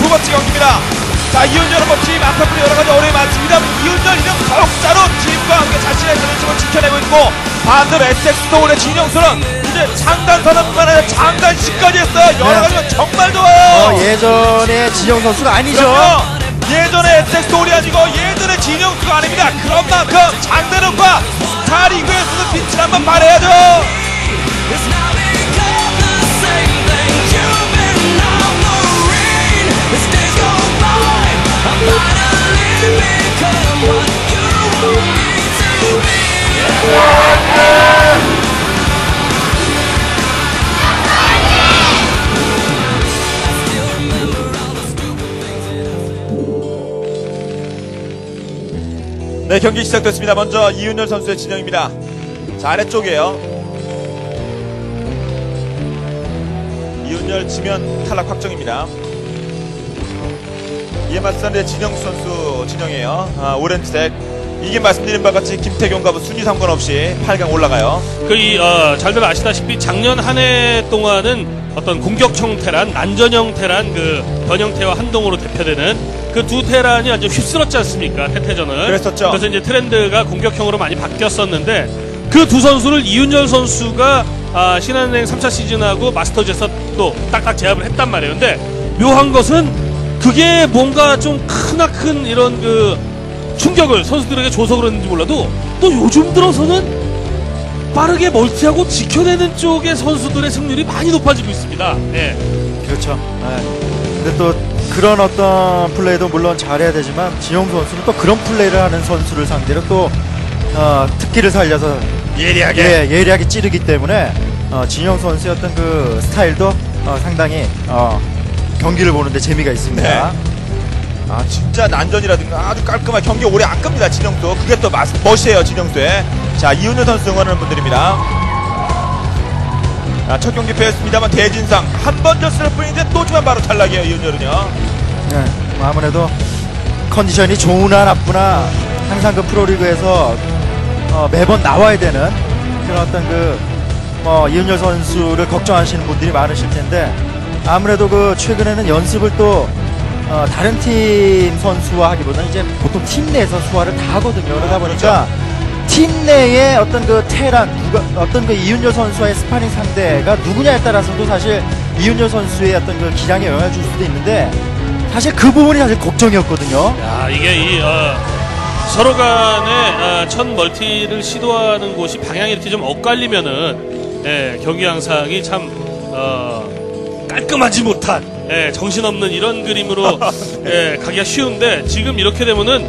두 번째 경기입니다. 자 이윤열 팀 앞으로 여러 가지 어려움이 많습니다. 이윤열 이름 적자로 팀과 함께 자신의 자존심을 지켜내고 있고 반대로 SX도 올해 진영수는 이제 창단 선언뿐만 아니라 장단식까지 했어요. 여러 가지가 정말 좋아요. 어, 예전의 진영 선수가 아니죠. 그럼요. 예전에 SX돌이 아니고 예전에 진영수가 아닙니다. 그런 만큼 장대력과 스타리그에서도 빛을 한번 발해야죠. 네, 경기 시작됐습니다. 먼저 이윤열 선수의 진영입니다. 자, 아래쪽이에요. 이윤열 지면 탈락 확정입니다. 이에 맞선 내 진영수 선수 진영이에요. 아, 오렌지색. 이게 말씀드린 바와 같이 김태경과 순위 상관없이 8강 올라가요. 그, 이, 어, 잘들 아시다시피 작년 한 해 동안은 어떤 공격형 테란, 난전형 테란, 그, 변형태와 한동으로 대표되는 그 두 테란이 아주 휩쓸었지 않습니까? 태태전을. 그랬었죠. 그래서 이제 트렌드가 공격형으로 많이 바뀌었었는데 그 두 선수를 이윤열 선수가 아, 신한은행 3차 시즌하고 마스터즈에서 또 딱딱 제압을 했단 말이에요. 근데 묘한 것은 그게 뭔가 좀 크나큰 이런 그 충격을 선수들에게 줘서 그랬는지 몰라도 또 요즘 들어서는 빠르게 멀티하고 지켜내는 쪽의 선수들의 승률이 많이 높아지고 있습니다. 예. 그렇죠. 네. 근데 또 그런 어떤 플레이도 물론 잘해야 되지만 진영 선수는 또 그런 플레이를 하는 선수를 상대로 또 어, 특기를 살려서 예리하게. 예, 예리하게 찌르기 때문에 어, 진영 선수의 어떤 그 스타일도 어, 상당히 어, 경기를 보는데 재미가 있습니다. 네. 아, 진짜 난전이라든가 아주 깔끔한 경기 오래 안 끕니다, 진영수. 그게 또 맛, 멋이에요, 진영수의. 자, 이윤열 선수 응원하는 분들입니다. 아, 첫 경기 패했습니다만 대진상 한 번 졌을 뿐인데 또 주면 바로 탈락이에요, 이윤열은요. 네, 뭐 아무래도 컨디션이 좋으나 나쁘나 항상 그 프로리그에서 어, 매번 나와야 되는 그런 어떤 그뭐 이윤열 선수를 걱정하시는 분들이 많으실 텐데 아무래도 그 최근에는 연습을 또 어, 다른 팀 선수와 하기보다는 이제 보통 팀 내에서 소화를 다 하거든요. 그러다 보니까 팀 내의 어떤 그 테란 누가 어떤 그 이윤열 선수와의 스파링 상대가 누구냐에 따라서도 사실 이윤열 선수의 어떤 그 기량에 영향을 줄 수도 있는데 사실 그 부분이 사실 걱정이었거든요. 야, 이게 이, 어, 서로 간에 어, 첫 멀티를 시도하는 곳이 방향이 이렇게 좀 엇갈리면은 예, 경기 양상이 참 어, 깔끔하지 못한 예, 정신없는 이런 그림으로 예, 가기가 쉬운데 지금 이렇게 되면은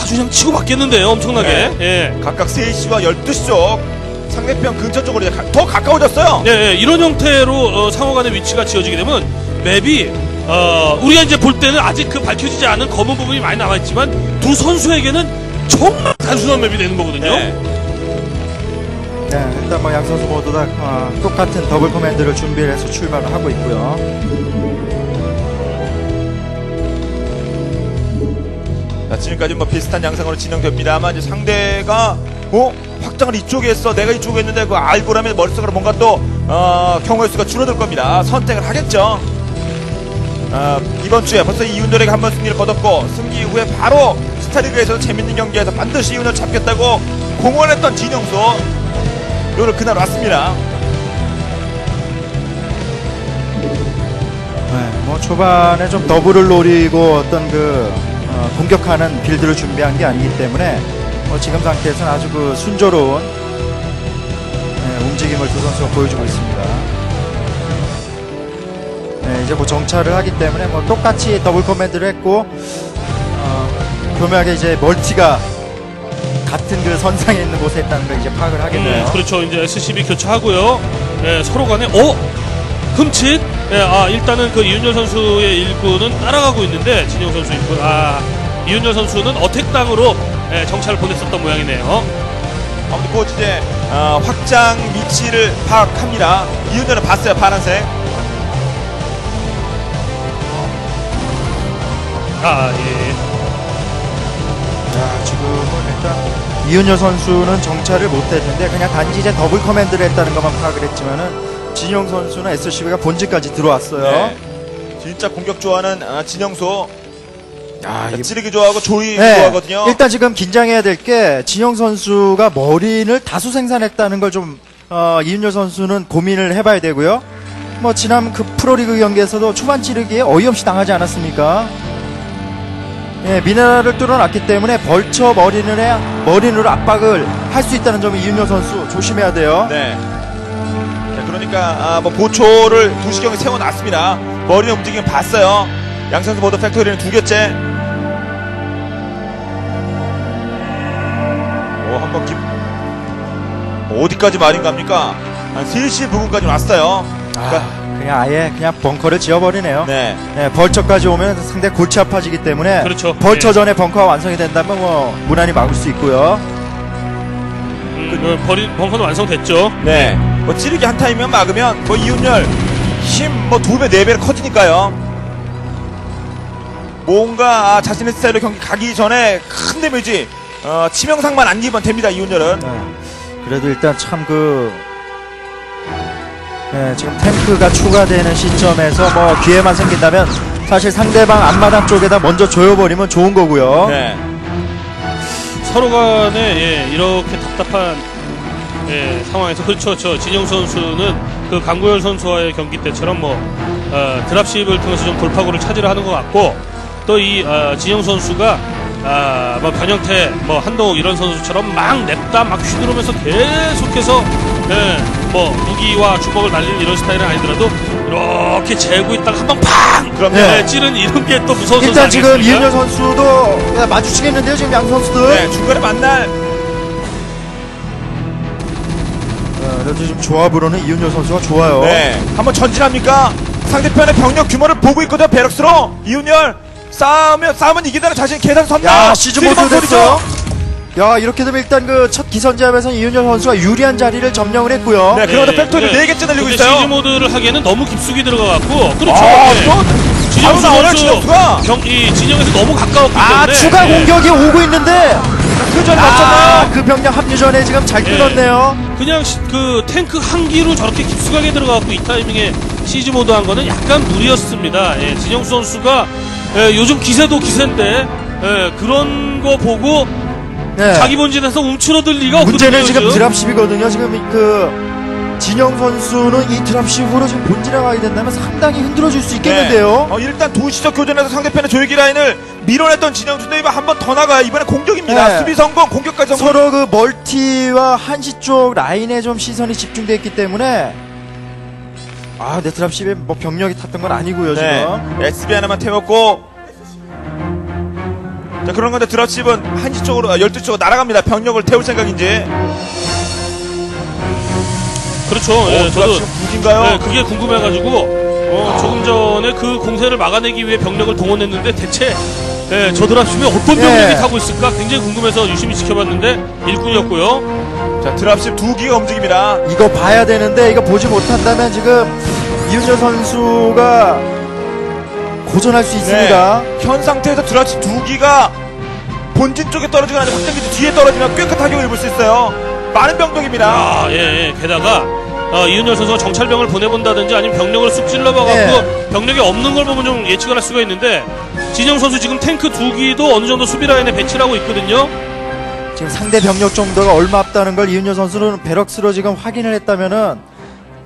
아주 그냥 치고 받겠는데요 엄청나게 네. 예. 각각 3시와 12시 쪽 상대편 근처 쪽으로 이제 가- 더 가까워졌어요. 예, 예, 이런 형태로 어, 상호 간의 위치가 지어지게 되면 map이 어, 우리가 이제 볼 때는 아직 그 밝혀지지 않은 검은 부분이 많이 남아있지만 두 선수에게는 정말 단순한 map이 되는 거거든요. 네. 네, 일단 뭐 양 선수 모두 다 어, 똑같은 double command를 준비를 해서 출발을 하고 있고요. 자, 지금까지 뭐 비슷한 양상으로 진행됩니다만 이제 상대가 어? 확장을 이쪽에 했어. 내가 이쪽에 했는데 그 알고라면 머릿속으로 뭔가 또 어, 경우의 수가 줄어들 겁니다. 선택을 하겠죠? 어, 이번 주에 벌써 이윤열에게 한 번 승리를 거뒀고 승리 이후에 바로 스타리그에서 재밌는 경기에서 반드시 이윤열 잡겠다고 공언했던 진영수 오늘 그날 왔습니다 네, 뭐 초반에 좀 더블을 노리고 어떤 그 어, 공격하는 build를 준비한 게 아니기 때문에 뭐 지금 상태에서는 아주 그 순조로운 네, 움직임을 두 선수가 보여주고 있습니다. 이제 뭐 정찰을 하기 때문에 뭐 똑같이 double command를 했고 어, 교묘하게 이제 multi가 같은 그 선상에 있는 곳에 있다는 걸 이제 파악을 하겠네요. 음, 그렇죠. 이제 SCV 교체하고요. 예, 서로 간에 어 흠칫. 예, 아 일단은 그 이윤열 선수의 일꾼은 따라가고 있는데 진영 선수 일꾼. 아 이윤열 선수는 attack 땅으로 예, 정찰을 보냈었던 모양이네요. 아무튼 곧 이제 어, 확장 위치를 파악합니다. 이윤열은 봤어요 파란색. 아 예. 자, 지금은 일단 이윤열 선수는 정찰을 못했는데 그냥 단지 이제 double command를 했다는 것만 파악을 했지만은 진영 선수는 SCV가 본진까지 들어왔어요. 네. 진짜 공격 좋아하는 아. 야, 이- 찌르기 좋아하고 조이 네, 좋아하거든요. 일단 지금 긴장해야 될 게 진영 선수가 머리를 다수 생산했다는 걸좀 어, 이윤여 선수는 고민을 해봐야 되고요. 뭐 지난 그 프로리그 경기에서도 초반 찌르기에 어이없이 당하지 않았습니까? 예, 미네랄을 뚫어놨기 때문에 벌쳐 머리는 머리로 압박을 할 수 있다는 점을 이윤여 선수 조심해야 돼요. 네. 자, 그러니까 아, 뭐 보초를 두 시경에 세워놨습니다. 머리 움직임 봤어요. 양 선수 모두 팩토리는 두 개째. 오, 한번 기... 어디까지 말인 겁니까? 한 3시 부근까지 왔어요. 아, 그냥 아예 그냥 벙커를 지어버리네요. 네. 예, 벌처까지 오면 상대 골치 아파지기 때문에 그렇죠. 벌처 예. 전에 벙커가 완성이 된다면 뭐 무난히 막을 수 있고요. 음, 그 버리 벙커는 완성됐죠. 네. 뭐 찌르기 한 타임이면 막으면 뭐 이윤열 힘 뭐 두 배, 네 배를 커지니까요. 뭔가 아, 자신의 스타일로 경기 가기 전에 큰 데미지 어, 치명상만 안 입으면 됩니다 이윤열은. 네. 그래도 일단 참 그, 네, 지금 탱크가 추가되는 시점에서 뭐 기회만 생긴다면 사실 상대방 앞마당 쪽에다 먼저 조여버리면 좋은 거고요. 네. 서로 간에 예, 이렇게 답답한 예, 상황에서 그렇죠. 저 진영 선수는 그 강구열 선수와의 경기 때처럼 뭐 어, 드랍십을 통해서 좀 돌파구를 찾으려 하는 것 같고 또이 어, 진영 선수가 아, 뭐 변형태, 뭐 한동욱 이런 선수처럼 막 냅다 막 휘두르면서 계속해서 예, 뭐 무기와 주먹을 날리는 이런 스타일은 아니더라도 이렇게 재고 있다가 한 방 팡! 그럼요. 예, 찌른 이런 게 또 무서운 선수 일단 지금 아니겠습니까? 이은여 선수도 마주치겠는데요, 지금 양 선수들. 네, 중간에 만날 어, 그래도 지금 조합으로는 이윤열 선수가 좋아요. 네. 한번 전진합니까? 상대편의 병력 규모를 보고 있거든요. barracks로 이윤열 싸우면 싸우면 이기다는 자신 계산. 야, siege mode 됐어요. 야, 이렇게 되면 일단 그 첫 기선제압에서는 이윤열 선수가 유리한 자리를 점령을 했고요. 네, 그러다 예, factory 네. 4개째 날리고 있어요. siege mode를 하기에는 너무 깊숙이 들어가갖고 그렇죠. 아, 바로 나오네요, 선수 진영수가. 경, 이 진영에서 너무 가까웠기 아, 때문에 추가 예. 공격이 오고 있는데 그 전에 아? 그 병력 합류 전에 지금 잘 예. 끊었네요. 그냥 시- 그 탱크 한 기로 저렇게 깊숙하게 들어가고 이 타이밍에 시즈 모드 한 거는 약간 무리였습니다. 예, 진영수 선수가 예, 요즘 기세도 기세인데 예, 그런 거 보고 네. 자기 본진에서 움츠러들 리가 없거든요. 문제는 지금 요즘. 드랍십이거든요. 지금 그 진영 선수는 이 드랍십으로 지금 본진에 가게 된다면 상당히 흔들어줄 수 있겠는데요. 네. 어, 일단 도시적 교전에서 상대편의 조이기 라인을 밀어냈던 진영수인데 이번 한번 더 나가요. 이번에 공격입니다. 네. 수비 성공, 공격까지 성공. 서로 그 멀티와 한시 쪽 라인에 좀 시선이 집중돼 있기 때문에 아, 내 드랍십에 뭐 병력이 탔던 건 아니고요, 네. 지금. SB 하나만 태웠고. 자, 그런 건데 드랍십은 한시 쪽으로, 아, 12쪽으로 날아갑니다. 병력을 태울 생각인지. 그렇죠. 어, 예, 저도 무기인가요? 네, 그게 궁금해가지고 어, 조금 전에 그 공세를 막아내기 위해 병력을 동원했는데 대체 예, 저 드랍십에 어떤 예. 병력이 타고 있을까 굉장히 궁금해서 유심히 지켜봤는데 일꾼이었고요. 자, 드랍십 두 기가 움직입니다. 이거 봐야 되는데 이거 보지 못한다면 지금 이윤여 선수가 고전할 수 있습니다. 네. 현 상태에서 드랍십 두 기가 본진 쪽에 떨어지거나 아니면 확장기지 뒤에 떨어지면 꽤 큰 타격을 입을 수 있어요. 많은 병력입니다. 아, 예, 예. 게다가 어, 이윤열 선수가 정찰병을 보내본다든지 아니면 병력을 쑥 찔러봐갖고 네. 병력이 없는 걸 보면 좀 예측을 할 수가 있는데 진영 선수 지금 탱크 두 기도 어느 정도 수비 라인에 배치를 하고 있거든요. 지금 상대 병력 정도가 얼마 없다는 걸 이윤열 선수는 barracks로 지금 확인을 했다면은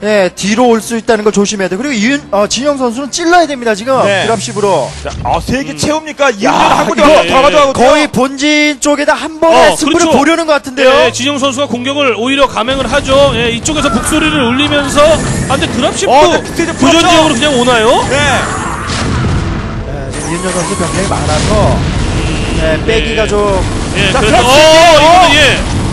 예, 뒤로 올 수 있다는 걸 조심해야 돼. 그리고 이윤, 어, 진영 선수는 찔러야 됩니다, 지금. 네. dropship으로. 자, 어, 세개 채웁니까? 이윤열 야, 한 군데 이거 더 가져가거든요. 거의 본진 쪽에다 한 번에 어, 승부를 그렇죠. 보려는 것 같은데요. 예, 진영 선수가 공격을 오히려 감행을 하죠. 예, 이쪽에서 북소리를 울리면서 아, 근데 드랍십도 어, 풀었죠? 지역으로 그냥 오나요? 네. 예, 지금 이윤열 선수 병력이 많아서, 예, 빼기가 좀. 예, 자, 그래서 어, 드랍십! 이거는 예.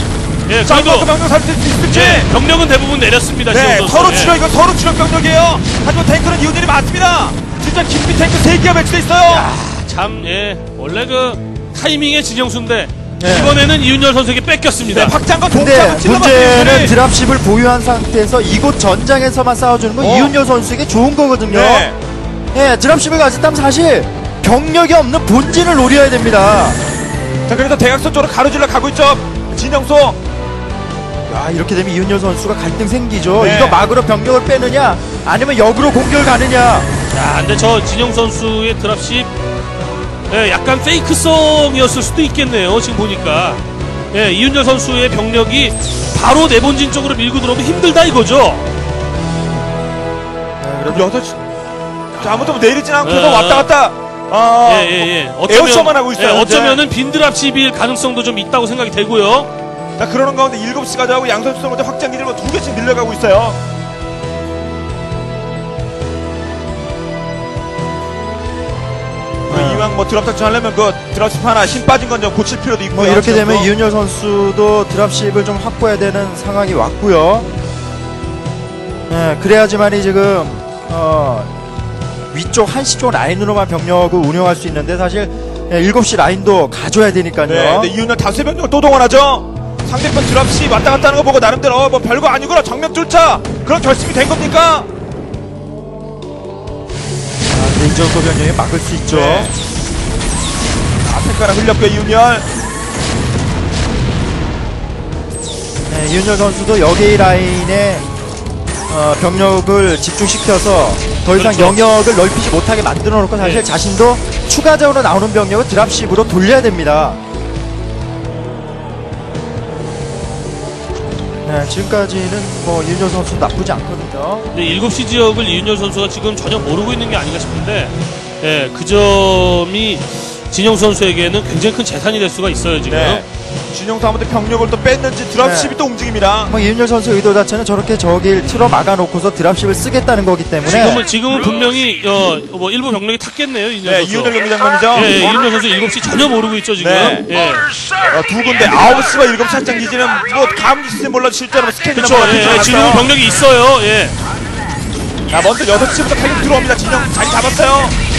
예, 자, 그래도 이거 병력 살수 있을지. 예, 병력은 대부분 내렸습니다. 네, 선수. 서로 예. 추력, 이거 서로 추력 병력이에요. 하지만 탱크는 이윤열이 많습니다. 진짜 김비 탱크 3개가 배치돼 있어요. 참, 예, 원래 그 타이밍의 진영수인데 네. 이번에는 이윤열 선수에게 뺏겼습니다. 네, 확장과 동작을 찔러봤어요. 문제는. 드랍십을 보유한 상태에서 이곳 전장에서만 싸워주는 건 어. 이윤열 선수에게 좋은 거거든요. 네. 예, 드랍십을 가졌다면 사실 병력이 없는 본진을 노려야 됩니다. 자, 그래서 대각선 쪽으로 가로질러 가고 있죠. 진영소. 야, 이렇게 되면 이윤열 선수가 갈등 생기죠. 네. 이거 막으로 병력을 빼느냐, 아니면 역으로 공격을 가느냐. 야, 근데 저 진영 선수의 드랍십 예, 약간 페이크성이었을 수도 있겠네요. 지금 보니까 예, 이윤열 선수의 병력이 바로 내본진 쪽으로 밀고 들어오면 힘들다 이거죠. 그럼 여섯 시. 자, 아무튼 뭐 내리진 않고 네. 서 왔다 갔다. 아, 예, 예, 예. 에어쇼만 하고 있어요, 예. 어쩌면은 빈 드랍십일 가능성도 좀 있다고 생각이 되고요. 자, 그러는 가운데 7시 가져가고 양선수 선수 확장 기지를 뭐두 개씩 늘려가고 있어요. 그 이왕 뭐 드랍 작전하려면 그 드랍십 하나 힘 빠진 건 좀 고칠 필요도 있고 뭐 이렇게 되면 이윤열 선수도 드랍십을 좀 확보해야 되는 상황이 왔고요. 예, 그래야지만이 지금 어, 위쪽 한시 쪽 라인으로만 병력을 운영할 수 있는데 사실 예, 7시 라인도 가져야 되니까요. 네, 근데 이윤열 다수의 병력을 또 동원하죠. 상대편 드랍십 왔다 갔다 하는 거 보고 나름대로 어, 뭐 별거 아니구나 정면 뚫자 그런 결심이 된 겁니까? 아, 근데 이 정도 병력이 막을 수 있죠. 네. 앞에가락 흘렸고 이윤열 네, 이윤열 선수도 여기 라인에 어, 병력을 집중시켜서 더 이상 그렇죠. 영역을 넓히지 못하게 만들어 놓고 사실 네. 자신도 추가적으로 나오는 병력을 드랍십으로 돌려야 됩니다. 네, 지금까지는 뭐 이윤열 선수 나쁘지 않거든요. 근데 7시 지역을 이윤열 선수가 지금 전혀 모르고 있는 게 아닌가 싶은데 예, 그 점이 진영 선수에게는 굉장히 큰 재산이 될 수가 있어요 지금. 네. 진영수 아무튼 병력을 또 뺐는지 드랍십이 네. 또 움직입니다. 뭐 이윤열 선수 의도 자체는 저렇게 저길 틀어 막아놓고서 드랍십을 쓰겠다는 거기 때문에 지금은 지금은 분명히 어, 뭐 일부 병력이 탔겠네요 이윤열 네, 선수. 이윤열 경기장관이죠. 예, 이윤열 선수 7시 전혀 모르고 있죠 지금. 네. 예. 어, 두 군데 9시와 7시 확장 기지는 뭐 감이 있을지 몰라도 실제로 scan이나 그렇죠. 뭐 예, 예, 지금은 병력이 있어요. 예. 자, 먼저 6시부터 타격 들어옵니다. 진영수 자리 잡았어요.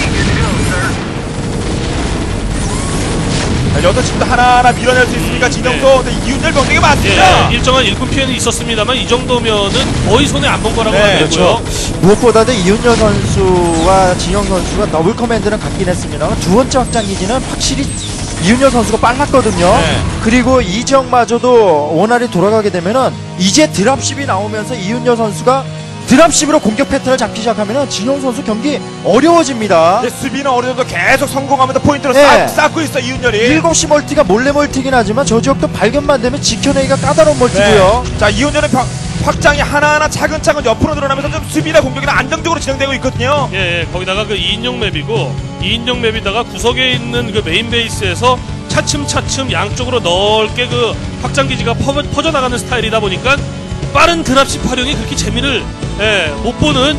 자, 6시부터 하나하나 밀어낼 수 있으니까 진영도 근데 이윤열 병력이 많습니다. 예, 일정한 일꾼 피해는 있었습니다만 이 정도면은 거의 손해 안 본 거라고 네, 봐야 되고요. 무엇보다도 이윤열 선수와 진영수 선수가 double command는 갖긴 했습니다. 두 번째 확장 기지는 확실히 이윤열 선수가 빨랐거든요. 네. 그리고 이 지역마저도 원활히 돌아가게 되면은 이제 드랍십이 나오면서 이윤열 선수가 드랍십으로 공격 패턴을 잡기 시작하면은 진영 선수 경기 어려워집니다. 근데 수비는 어느 정도 계속 성공하면서 포인트를 네. 쌓, 쌓고 있어 이윤열이. 7시 멀티가 몰래 멀티긴 하지만 저 지역도 발견만 되면 지켜내기가 까다로운 멀티고요. 네. 자 이윤열의 병- 확장이 하나하나 차근차근 옆으로 늘어나면서 좀 수비나 공격이나 안정적으로 진행되고 있거든요. 예, 예, 거기다가 그 2인용 맵이고 2인용 map에다가 구석에 있는 그 main base에서 차츰차츰 양쪽으로 넓게 그 확장 기지가 퍼, 퍼져나가는 스타일이다 보니까 빠른 dropship 활용이 그렇게 재미를 예, 못 보는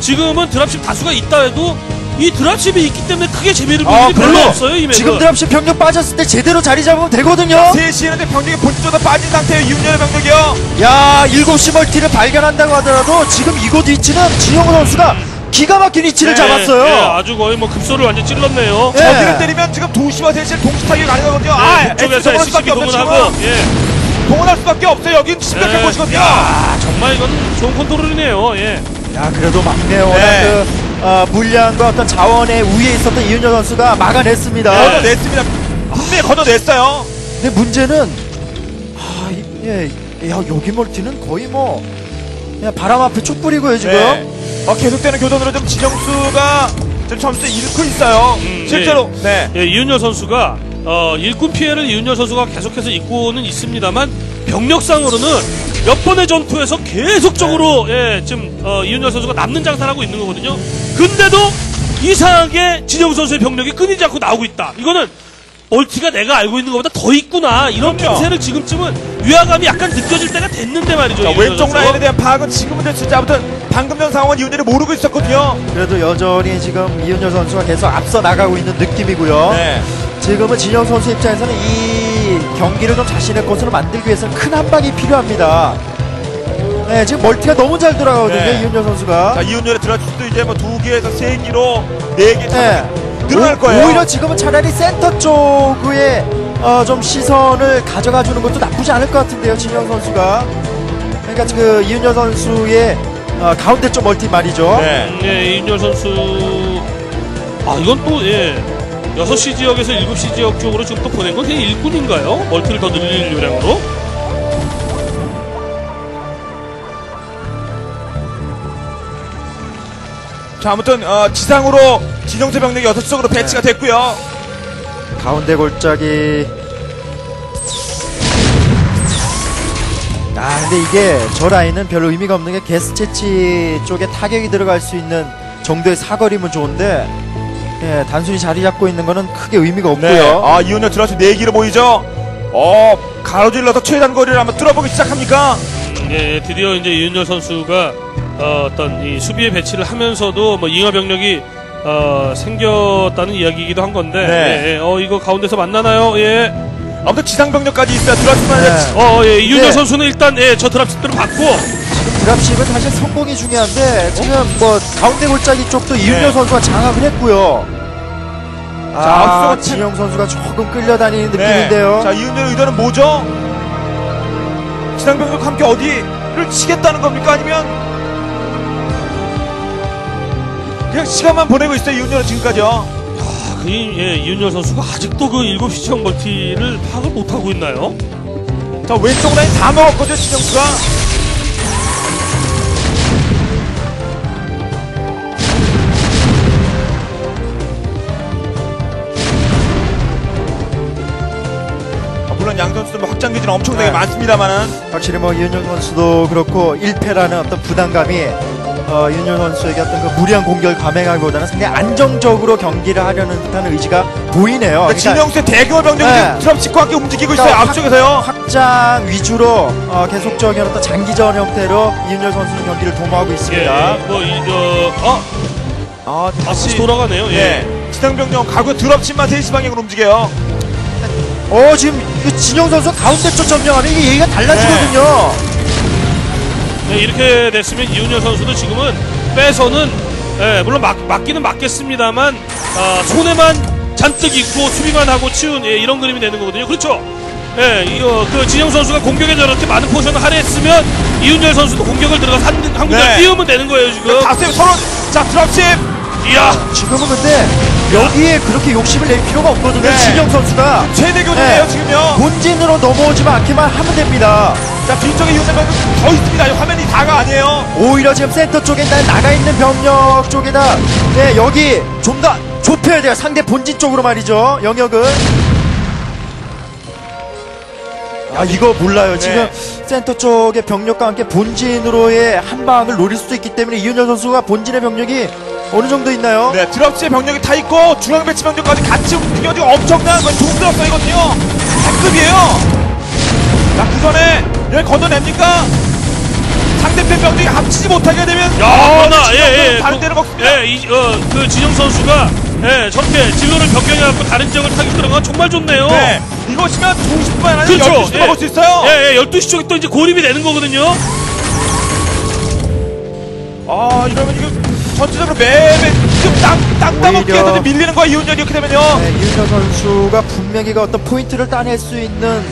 지금은 dropship 다수가 있다 해도 이 dropship이 있기 때문에 크게 재미를 보는 아, 게 별로 별로. 없어요 이 map은. 지금 dropship 병력 빠졌을 때 제대로 자리 잡으면 되거든요. 3시에는 병력이 본진 쪽으로 빠진 상태의 이윤열의 병력이요. 야, 7시 멀티를 발견한다고 하더라도 지금 이곳 위치는 진영수 선수가 기가 막힌 위치를 예, 잡았어요. 예, 아주 거의 뭐 급소를 완전 찔렀네요. 예. 저기를 때리면 지금 2시와 3시에 동시 타격이 가능하거든요. 아, 네, 북쪽에서 동원할 수밖에 SCB 동원하고. 예. 동원할 수밖에 없어요. 여긴 심각한 예. 곳이거든요. 야, 정말 이건 좋은 컨트롤이네요. 예. 야, 그래도 막네요. 워낙 네. 그 어, 물량과 어떤 자원의 우위에 있었던 이윤열 선수가 막아냈습니다. 걷어냈습니다. 분명히 걷어냈어요. 근데 문제는 아, 이- 예, 야, 여기 멀티는 거의 뭐 그냥 바람 앞에 촛불이고요 지금. 네. 어, 계속되는 교전으로 좀 지정수가 좀 점수 잃고 있어요. 음, 실제로. 네. 예, 이윤열 선수가 어, 일꾼 피해를 이윤열 선수가 계속해서 입고는 있습니다만 병력상으로는 몇 번의 전투에서 계속적으로 예, 지금 어, 이윤열 선수가 남는 장사를 하고 있는 거거든요. 근데도 이상하게 진영 선수의 병력이 끊이지 않고 나오고 있다. 이거는 멀티가 내가 알고 있는 것보다 더 있구나. 이런 그럼요. 기세를 지금쯤은 위화감이 약간 느껴질 때가 됐는데 말이죠. 자, 이윤열 왼쪽 선수. 라인에 대한 파악은 지금은 됐을지 아무튼 방금 전 상황은 이윤열이 모르고 있었거든요. 그래도 여전히 지금 이윤열 선수가 계속 앞서 나가고 있는 느낌이고요. 네. 지금은 진영 선수 입장에서는 이 경기를 좀 자신의 것으로 만들기 위해서는 큰 한 방이 필요합니다. 네, 지금 멀티가 너무 잘 돌아가거든요, 네. 이윤열 선수가. 자, 들어갈 수도 이제 뭐 두 개에서 세 기로 네 개 네. 늘어날 오- 거예요. 오히려 지금은 차라리 센터 쪽에 어, 좀 시선을 가져가 주는 것도 나쁘지 않을 것 같은데요, 진영수 선수가. 그러니까 그 이윤열 선수의 어, 가운데 쪽 멀티 말이죠. 네. 음, 예, 이윤열 선수. 아, 이건 또, 예. 6시 지역에서 7시 지역 쪽으로 지금 또 보낸 건 그냥 일꾼인가요? 멀티를 더 늘릴 요량으로? 자, 아무튼 어, 지상으로 진영수 병력이 6시 쪽으로 배치가 됐고요. 가운데 골짜기. 아, 근데 이게 저 라인은 별로 의미가 없는 게 게스체치 쪽에 타격이 들어갈 수 있는 정도의 사거리면 좋은데, 예, 단순히 자리 잡고 있는 거는 크게 의미가 없고요. 네. 아, 이윤열 들어가서 네 기로 보이죠. 어, 가로질러서 최단 거리를 한번 뚫어보기 시작합니까? 예, 드디어 이제 이윤열 선수가 어, 떤이 수비의 배치를 하면서도 뭐 잉여 병력이 어, 생겼다는 이야기이기도 한 건데, 네. 예, 예, 어, 이거 가운데서 만나나요? 예. 아무튼 지상 병력까지 있어야 들어왔지만 네. 어, 예, 이윤열 네. 선수는 일단, 예, 저 드랍십들을 받고, 지금 드랍십은 사실 성공이 중요한데, 지금 뭐 가운데 골짜기 쪽도 이윤열 네. 선수가 장악을 했고요. 자, 아, 앞서가- 진영 선수가 조금 끌려다니는 네. 느낌인데요. 자, 이윤열의 의도는 뭐죠? 지상 병력 함께 어디를 치겠다는 겁니까? 아니면 그냥 시간만 보내고 있어요, 이윤열은 지금까지요. 아, 그, 예, 이윤열 선수가 아직도 그 7시 지역 멀티를 파악을 못하고 있나요? 자, 왼쪽 라인 다 먹었거든요, 진영수가. 아, 물론 양 선수도 뭐 확장 기지는 엄청나게 네. 많습니다만은 확실히 뭐 이윤열 선수도 그렇고 1패라는 어떤 부담감이 어, 이윤열 선수에게 어떤 그 무리한 공격을 감행하기보다는 상당히 안정적으로 경기를 하려는 듯한 의지가 보이네요. 그러니까 진영수의 대규모 병력이 네. 지금 트럼치과 함께 움직이고 있어요, 그러니까 앞쪽에서요. 확장 위주로 어, 계속적인 어떤 장기전 형태로 이윤열 선수는 경기를 도모하고 예, 있습니다. 뭐, 이, 어, 어, 아, 아, 다시 돌아가네요, 예. 예. 지상병력 가고 드럽치만 3시 방향으로 움직여요. 어 지금 이 진영 선수 가운데 쪽 점령하면 이게 얘기가 달라지거든요. 네, 이렇게 됐으면 이윤열 선수도 지금은 빼서는 예, 물론 막, 맞기는 맞겠습니다만 아, 손해만 잔뜩 입고 수비만 하고 치운 예, 이런 그림이 되는 거거든요. 그렇죠? 예, 이거 그 진영수 선수가 공격에 저렇게 많은 포션을 할애했으면 이윤열 선수도 공격을 들어가서 한, 한 군데 네. 띄우면 되는 거예요 지금. 다수의 서로 자 dropship 이야, 지금은 근데 여기에 그렇게 욕심을 낼 필요가 없거든요. 네. 진영수 선수가 최대 교전이에요 네. 지금요. 본진으로 넘어오지만 않게만 하면 됩니다. 자 뒤쪽에 유세병 더 있습니다. 이 화면이 다가 아니에요. 오히려 지금 센터 쪽에 나- 나가 있는 병력 쪽에다 네, 여기 좀 더 좁혀야 돼요. 상대 본진 쪽으로 말이죠. 영역을. 아 이거 몰라요. 지금 센터 쪽의 병력과 함께 본진으로의 한 방을 노릴 수도 있기 때문에 이윤열 선수가 본진의 병력이 어느 정도 있나요? 네 dropship의 병력이 타 있고 중앙 배치 병력까지 같이 움직여지고 엄청난 건 동드럽서이거든요. 상급이에요. 자 그 전에 여기 걷어냅니까? 상대편 병력이 합치지 못하게 되면 야, 그러나 예, 예, 다른 데를 먹습니다. 예, 이, 어, 그 진영 선수가 예, 저렇게 진로를 변경해갖고 다른 지역을 타격 들어간 건 정말 좋네요. 네 이것이면 20분 아니라 그렇죠. 12시도 먹을 수 있어요. 예, 예, 12시 쪽에 또 이제 고립이 되는 거거든요. 아 이러면 이거 전체적으로 매매 지금 땅땅 따먹기 오히려- 해서 밀리는 거야 이윤열이 이렇게 되면요. 네, 이윤열 선수가 분명히 그 어떤 포인트를 따낼 수 있는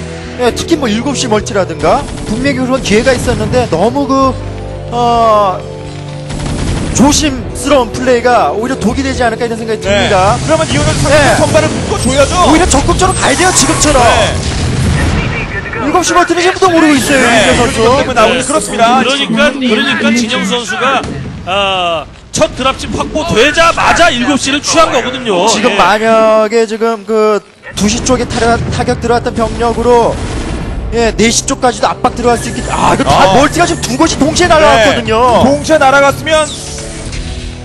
예, 특히 뭐 7시 멀티라든가 분명히 그런 기회가 있었는데 너무 그 어, 조심스러운 플레이가 오히려 독이 되지 않을까 이런 생각이 네. 듭니다. 그러면 이윤열 상대 네. 선발을 묶어줘야죠. 오히려 적극적으로 가야 돼요 지금처럼. 네. 7시 멀티는 지금도 모르고 있어요 네, 때문에 선수. 나오니 그렇습니다. 그러니까 그러니까 진영 선수가 아, 첫 드랍집 확보되자마자 7시를 취한 거거든요. 지금 예. 만약에 지금 그 2시 쪽에 타격, 타격 들어왔던 병력으로 예, 4시 쪽까지도 압박 들어갈 수 있기 아, 이거 다 어. 멀티가 지금 두 곳이 동시에 날아갔거든요. 네. 동시에 날아갔으면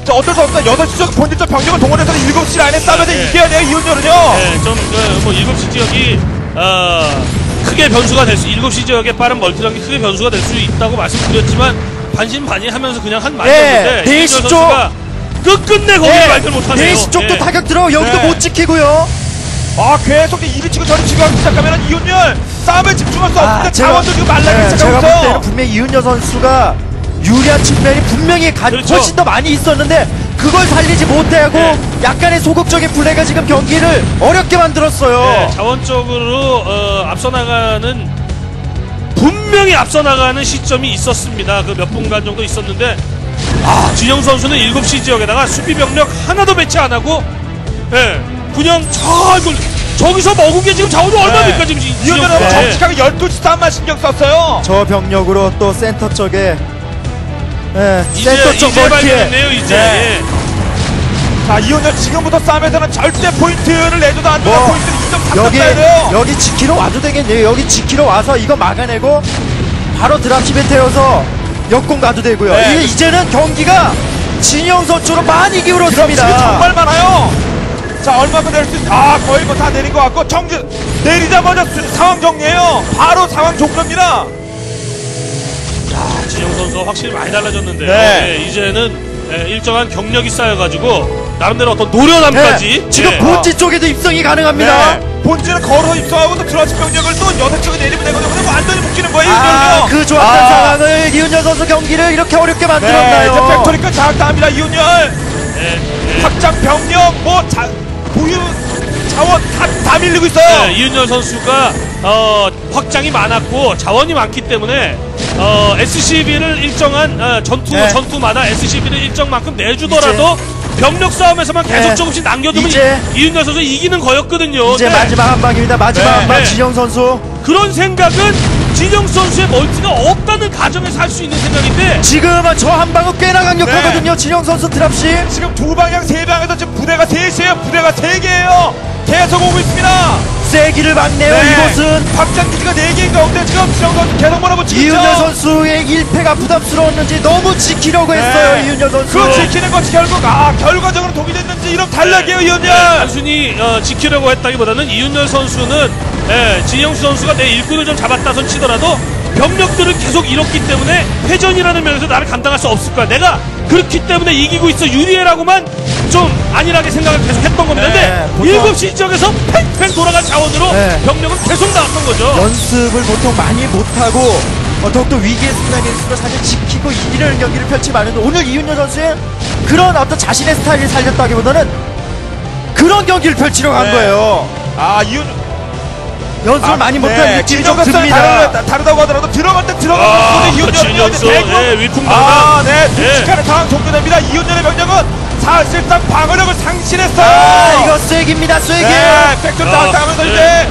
자, 어쩔 수 없어. 6시 쪽 본질적 병력을 동원해서 7시 안에 싸면서 네. 이겨야 돼요, 이윤열은요. 네, 좀뭐 7시 지역이 어, 크게 변수가 될 수, 7시 지역의 빠른 멀티력이 크게 변수가 될 수 있다고 말씀드렸지만 반신반의 하면서 그냥 한 말이었는데 네, 이윤열 4시 쪽. 선수가 끝끝내 거기를 발견 못하네요. 4시 쪽도 예. 타격 들어 여기도 네. 못 지키고요. 아, 계속 이리 치고 저리 치고 하기 시작하면 이윤열 싸움에 집중할 수 없는데 자원도 지금 말라기 네, 제가 시작하고 볼 때는. 분명히 이윤여 선수가 유리한 측면이 분명히 가, 그렇죠. 훨씬 더 많이 있었는데 그걸 살리지 못하고 네. 약간의 소극적인 플레이가 지금 경기를 어렵게 만들었어요. 네, 자원적으로 어, 앞서 나가는 분명히 앞서 나가는 시점이 있었습니다. 그 몇 분간 정도 있었는데 아 진영수 선수는 7시 지역에다가 수비 병력 하나도 배치 안 하고 예, 그냥 저 이걸 저기서 먹은 게 지금 자원이 얼마입니까 지금 이- 진영 이윤열은 선수. 정직하게 12시 싸움만 신경 썼어요. 저 병력으로 또 센터 쪽에 예, 이제 센터 쪽 이제 멀티에 발견했네요 이제 네. 자, 이윤열 지금부터 싸움에서는 절대 포인트를 내줘도 안 되는 뭐, 포인트를 2.3 여기 써야 돼요. 여기 지키러 와도 되겠네요. 여기 지키러 와서 이거 막아내고 바로 드랍십에 태워서 역공 가도 되고요. 네. 이게 이제는 경기가 진영 선수로 많이 지금 기울었습니다. 정말 많아요. 자, 얼마큼 낼 수 있... 아, 거의 뭐 다 내린 것 같고 정지 내리자마자 수- 상황 정리해요. 바로 상황 종료입니다. 선수가 확실히 많이 달라졌는데요. 네. 예, 이제는 예, 일정한 경력이 쌓여가지고 나름대로 어떤 노련함까지 네, 지금 예, 본지 쪽에도 입성이 가능합니다. 네. 본진은 걸어 입성하고 또 들어와서 병력을 또 6시 쪽에 내리면 되거든요. 그럼 완전히 묶이는 거예요, 아. 그 좋았던 상황을 이윤열 선수 경기를 이렇게 어렵게 네, 만들었나요? 이제 factory까지 장악당합니다, 이윤열. 예, 예. 확장 병력, 뭐, 자, 보유 자원 다, 다 밀리고 있어요. 네, 이윤열 선수가 어, 확장이 많았고 자원이 많기 때문에 어, SCB를 일정한 어, 전투 네. 전투마다 SCB를 일정만큼 내주더라도 병력 싸움에서만 계속 네. 조금씩 남겨두면 이제- 이- 이윤열 선수 이기는 거였거든요. 이제 네. 마지막 한 방입니다. 마지막 네, 한방 네. 진영 선수 그런 생각은 진영 선수의 멀티가 없다는 가정에서 할 수 있는 생각인데 지금은 저 한 방은 꽤나 강력하거든요. 네. 진영 선수 드랍십. 지금 두 방향, 세 방에서 지금 부대가 셋이에요. 부대가 세 개예요. 계속 오고 있습니다. 세기를 막네요. 이곳은 확장 기지가 네 개인 가운데 지금 지정 선수 계속 몰아붙이고 있죠. 이윤열 선수의 1패가 부담스러웠는지 너무 지키려고 했어요. 이윤열 선수. 그 지키는 것이 결국 아 결과적으로 독이 됐는지 이런 탈락이에요 이윤열. 네, 단순히 어, 지키려고 했다기보다는 이윤열 선수는 예, 진영수 선수가 내 일꾼을 좀 잡았다선 치더라도 병력들을 계속 잃었기 때문에 회전이라는 면에서 나를 감당할 수 없을 거야. 내가 그렇기 때문에 이기고 있어 유리해라고만 좀 안일하게 생각을 계속 했던 겁니다. 네, 근데 보통- 7시 지역에서 팽팽 돌아간 자원으로 네. 병력은 계속 나왔던 거죠. 연습을 보통 많이 못하고 어, 더욱더 위기의 순간일수록 사실 지키고 이기는 경기를 펼치지 않는데 오늘 이윤열 선수의 그런 어떤 자신의 스타일을 살렸다기보다는 그런 경기를 펼치러 간 네. 거예요. 아 이윤 연습을 많이 못한 느낌이 좀 듭니다. 네, 다르다, 다르다고 하더라도 들어갈 때 아, 들어가는 그 이윤열이 진영수, 예, 위풍 아, 네, 예. 득식하는 상황 종료됩니다. 이윤열의 병력은 사실상 방어력을 상실했어요. 아, 이거 쐐기입니다, 쐐기. 네, factory 아, 장악당하면서 네. 이제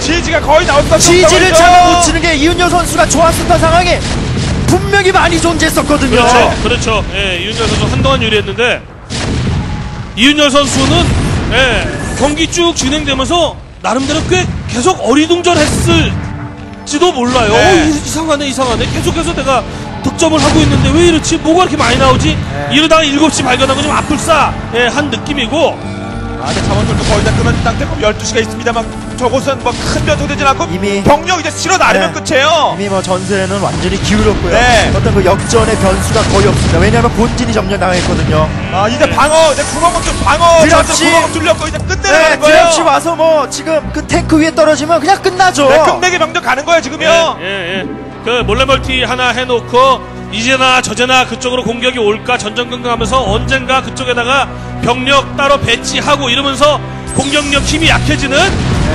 GG가 거의 나왔다. 지지를 잡아 못 치는 게 이윤열 선수가 좋았었던 상황이 분명히 많이 존재했었거든요. 그렇죠. 그렇죠. 예, 이윤열 선수 한동안 유리했는데 이윤열 선수는 예, 경기 쭉 진행되면서 나름대로 꽤 계속 어리둥절했을지도 몰라요. 네. 어, 이- 이상하네, 이상하네. 계속해서 내가 득점을 하고 있는데 왜 이렇지? 뭐가 이렇게 많이 나오지? 이러다가 7시 발견하고 좀 아플싸 예, 한 느낌이고 아, 근데 자원들도 거의 다 끊어진 상태고 12시가 있습니다만 저곳은 뭐 큰 변동 되진 않고 이미- 병력 이제 실어 나르면 네. 끝이에요. 이미 뭐 전세는 완전히 기울었고요. 네. 어떤 그 역전의 변수가 거의 없습니다. 왜냐하면 본진이 점령 당했거든요. 아, 이제 방어, 이제 구멍을 좀 방어, 드랍시. 구멍을 뚫렸고 이제 네, 끝내는 거예요. 드랍시 와서 뭐 지금 그 탱크 위에 떨어지면 그냥 끝나죠. 네, 끝내기 병력 가는 거예요, 지금요. 예, 예, 예. 그 몰래 멀티 하나 해놓고 이제나 저제나 그쪽으로 공격이 올까 전전긍긍하면서 언젠가 그쪽에다가 병력 따로 배치하고 이러면서 공격력 힘이 약해지는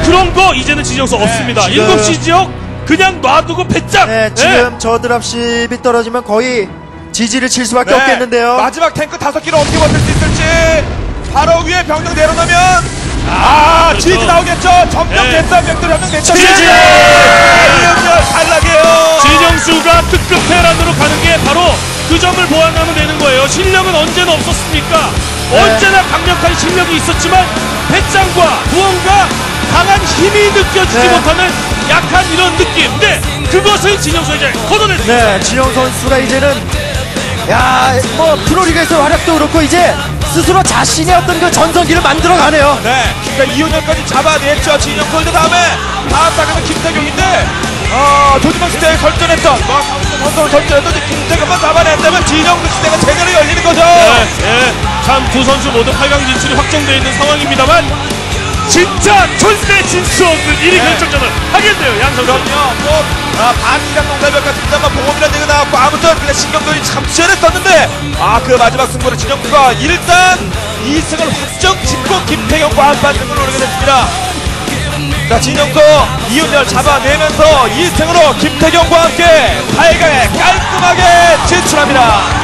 그런 거 이제는 지정서 없습니다. 지금- 7시 지역 그냥 놔두고 배짱. 네, 예. 지금 저 드랍십이 떨어지면 거의 지지를 칠 수밖에 네, 없겠는데요. 마지막 탱크 다섯 개를 어떻게 버틸 수 있을지. 바로 위에 병력 내려놓으면 아, 그렇죠. 지지 나오겠죠. 점점 네. 됐어, 병들 한명 됐죠. 지지! 이윤열 탈락이에요. 진영수가 특급 테란으로 가는 게 바로 그 점을 보완하면 되는 거예요. 실력은 언제나 없었습니까? 네. 언제나 강력한 실력이 있었지만 배짱과 무언가 강한 힘이 느껴지지 네. 못하는 약한 이런 느낌. 근데 그것을 진영수 이제 걷어냈습니다. 네, 진영 선수가 이제는 야, 뭐 프로리그에서 활약도 그렇고 이제 스스로 자신의 어떤 그 전성기를 만들어 가네요. 네. 그러니까 이훈열까지 잡아냈죠. 진영 골드 다음에 다음 타격은 김태경인데 어, 조지명 시대에 설전했던 뭐 선수를 설전했던 이 김태경만 잡아낸다면 진영도 시대가 제대로 열리는 거죠. 네, 네. 참두 선수 모두 8강 진출이 확정되어 있는 상황입니다만 진짜 존재 진수 없는 1위 결정전을 하겠네요. 양 선수. 그럼요. 뭐 아, 반기량 농달벽 같은 데만 보험이라는 얘기가 나왔고 아무튼 그냥 신경전이 참 치열했었는데 아 그 마지막 승부는 진영수가 일단 2승을 확정 짓고 김태경과 한판 승을 노리게 됐습니다. 자 진영수 이윤열 잡아내면서 2승으로 김태경과 함께 8강에 깔끔하게 진출합니다.